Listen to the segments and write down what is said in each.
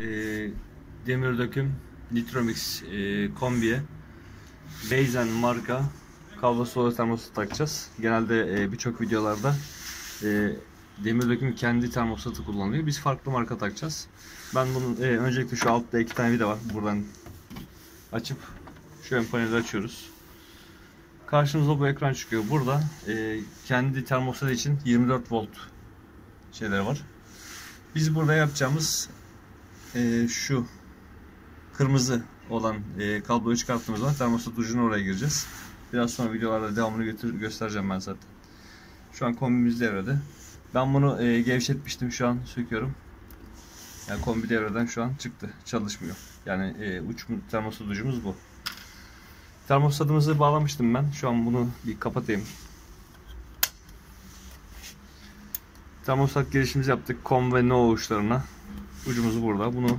e, demir döküm Nitromix e, kombiye Beyzen marka kablosuz termostat takacağız. Genelde e, birçok videolarda e, demir döküm kendi termostatı kullanılıyor. Biz farklı marka takacağız. Ben bunun e, öncelikle şu altta iki tane vida var. Buradan açıp şu ön paneli açıyoruz. Karşımıza bu ekran çıkıyor. Burada e, kendi termostatı için 24 volt şeyler var. Biz burada yapacağımız e, şu kırmızı olan e, kabloyu çıkarttığımız zaman termostat ucunu oraya gireceğiz. Biraz sonra videolarda devamını götür, göstereceğim ben zaten. Şu an kombimiz devrede. Ben bunu e, gevşetmiştim şu an söküyorum. Yani kombi devreden şu an çıktı. Çalışmıyor. Yani e, uç termostat ucumuz bu. Termostatımızı bağlamıştım ben. Şu an bunu bir kapatayım. Termostat girişimizi yaptık. Com ve no uçlarına. Ucumuz burada. Bunu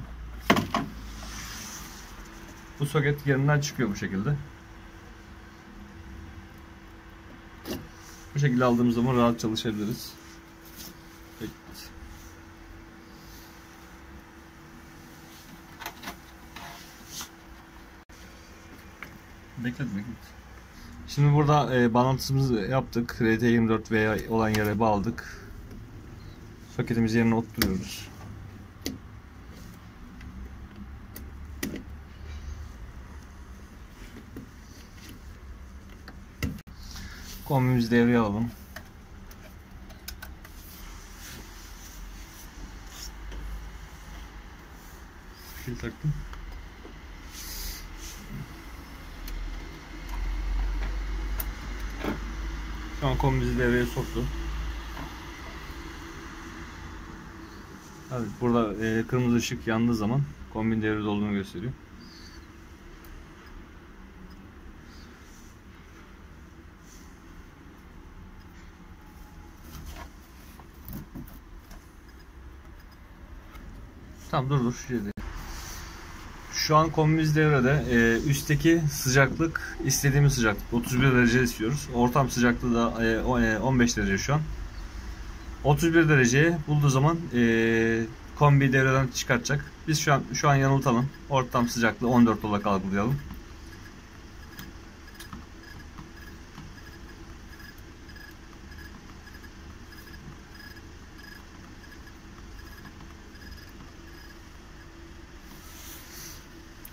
bu soket yerinden çıkıyor bu şekilde. Bu şekilde aldığımız zaman rahat çalışabiliriz. Evet. Beklet beklet. Şimdi burada e, bağlantımızı yaptık. RT24V olan yere bağladık. Soketimizi yerine oturtuyoruz. Kombimizi devreye alalım. Fil taktım. Şu an kombimizi devreye soktu. Evet, burada e, kırmızı ışık yandığı zaman kombin devrede olduğunu gösteriyor. Tamam dur dur şurada. Şu an kombimiz devrede. Ee, üstteki sıcaklık istediğimiz sıcaklık. 31 derece istiyoruz. Ortam sıcaklığı da e, 15 derece şu an. 31 dereceye bulduğu zaman e, kombi devreden çıkartacak. Biz şu an şu an yanıltalım. Ortam sıcaklığı 14 olarak algılayalım.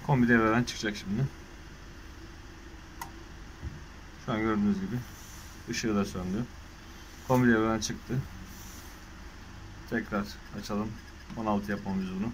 Kombi devreden çıkacak şimdi. Şu an gördüğünüz gibi ışığı da söndü. Kombi devreden çıktı. Tekrar açalım. 16 yapmamız bunu.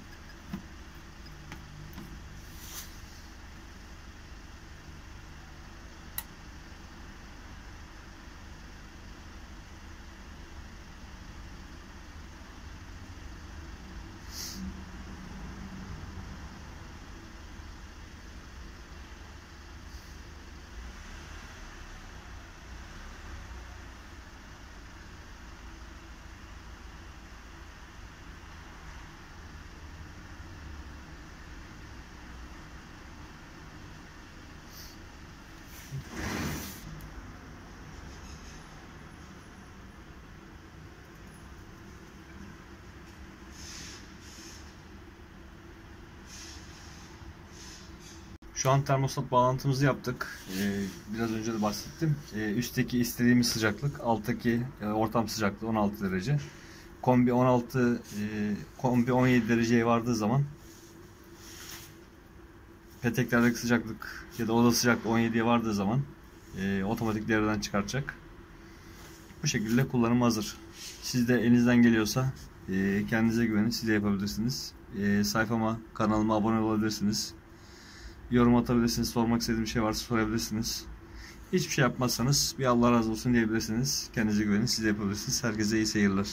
Şu an termostat bağlantımızı yaptık. Ee, biraz önce de bahsettim. Ee, üstteki istediğimiz sıcaklık, alttaki e, ortam sıcaklığı 16 derece. Kombi 16, e, kombi 17 dereceye vardığı zaman peteklerdeki sıcaklık ya da oda sıcaklığı 17'ye vardığı zaman e, otomatik devreden çıkartacak. Bu şekilde kullanım hazır. Siz de elinizden geliyorsa e, kendinize güvenin, siz de yapabilirsiniz. Sayfama, kanalıma abone olabilirsiniz. Yorum atabilirsiniz. Sormak istediğim bir şey varsa sorabilirsiniz. Hiçbir şey yapmazsanız bir Allah razı olsun diyebilirsiniz. Kendinize güvenin. Siz de yapabilirsiniz. Herkese iyi seyirler.